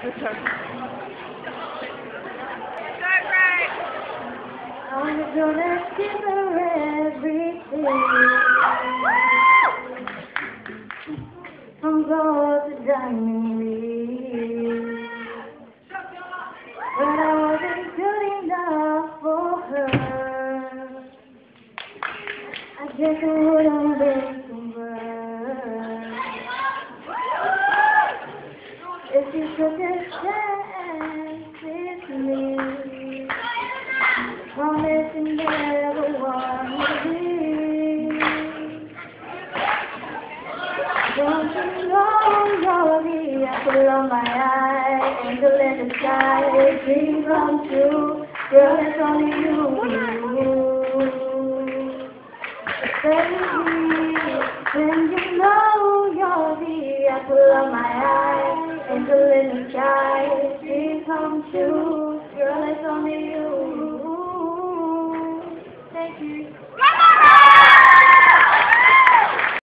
I'm gonna give her everything. I'm going to diamond ring. But I wasn't good enough for her. I guess I wouldn't break some If you took a chance with me, promise never want to be. Don't you know you're the apple of my eye, angel in the sky, dream come true, girl, it's only you. Baby, when you know you're the apple of my eye, dream come true, girl, it's only you. Thank you.